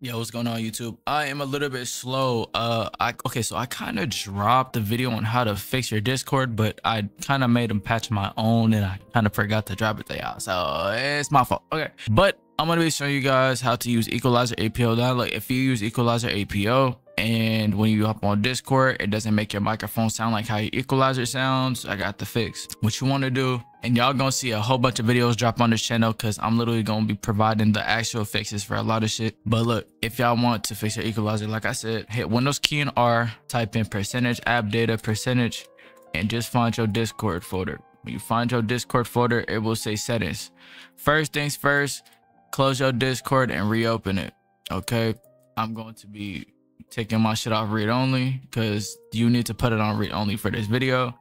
Yo, what's going on YouTube? I am a little bit slow. Uh, I okay, so I kind of dropped the video on how to fix your Discord, but I kind of made them patch my own, and I kind of forgot to drop it there, y'all. So it's my fault. Okay, but I'm gonna be showing you guys how to use Equalizer APO. Now, like if you use Equalizer APO, and when you hop on discord it doesn't make your microphone sound like how your equalizer sounds. I got the fix. What you want to do and y'all gonna see a whole bunch of videos drop on this channel because i'm literally gonna be providing the actual fixes for a lot of shit. But look if y'all want to fix your equalizer like i said hit windows key and r type in percentage app data percentage and just find your discord folder. When you find your discord folder it will say settings. First things first close your discord and reopen it okay? I'm going to be taking my shit off read only because you need to put it on read only for this video.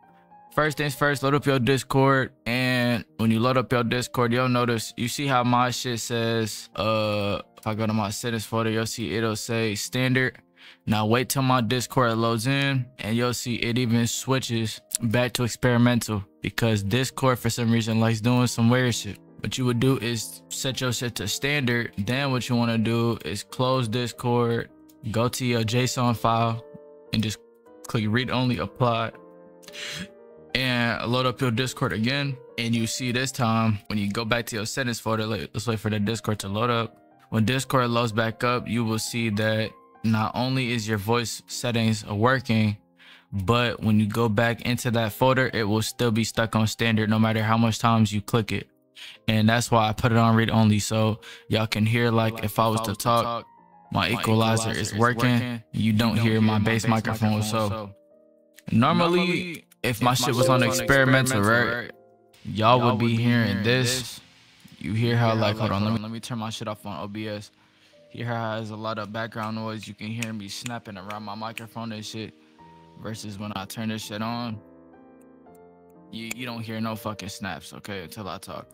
First things first, load up your Discord. And when you load up your Discord, you'll notice, you see how my shit says, uh, if I go to my settings folder, you'll see it'll say standard. Now wait till my Discord loads in and you'll see it even switches back to experimental because Discord for some reason likes doing some weird shit. What you would do is set your shit to standard. Then what you want to do is close Discord go to your JSON file and just click read only apply and load up your Discord again. And you see this time when you go back to your settings folder, let's wait for the Discord to load up. When Discord loads back up, you will see that not only is your voice settings working, but when you go back into that folder, it will still be stuck on standard no matter how much times you click it. And that's why I put it on read only so y'all can hear like if I was to talk my, equalizer, is working. You, don't hear, my bass microphone. So, normally, if, my, shit was on experimental, right, y'all would be hearing this. You hear how, like, hold on, let me let me turn my shit off on OBS. Hear how has a lot of background noise. You can hear me snapping around my microphone and shit. Versus when I turn this shit on, you you don't hear no fucking snaps, okay, until I talk.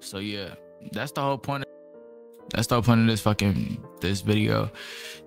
So yeah, that's the whole point that's the point of this fucking this video.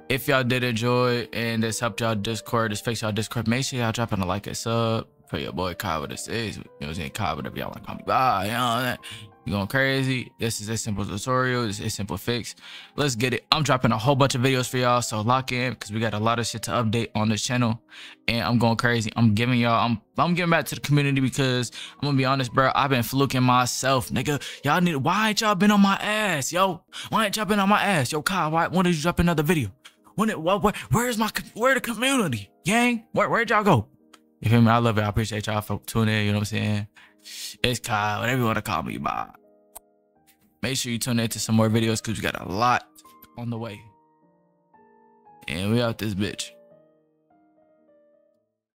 If y'all did enjoy and this helped y'all Discord, this fixed y'all Discord, make sure y'all dropping a like and sub for your boy Kai this is. You know what I'm saying? Kai, whatever y'all want to call me. Bye. You know that you going crazy. This is a simple tutorial. This is a simple fix. Let's get it. I'm dropping a whole bunch of videos for y'all. So lock in because we got a lot of shit to update on this channel. And I'm going crazy. I'm giving y'all, I'm I'm giving back to the community because I'm gonna be honest, bro. I've been fluking myself, nigga. Y'all need why ain't y'all been on my ass, yo? Why ain't y'all been on my ass? Yo, Kai, why when did you drop another video? When it what, what where's my where the community? Gang? Where where'd y'all go? You feel me? I love it. I appreciate y'all for tuning in, you know what I'm saying? It's Kai, whatever you want to call me by. Make sure you tune in to some more videos because we got a lot on the way. And we out this bitch.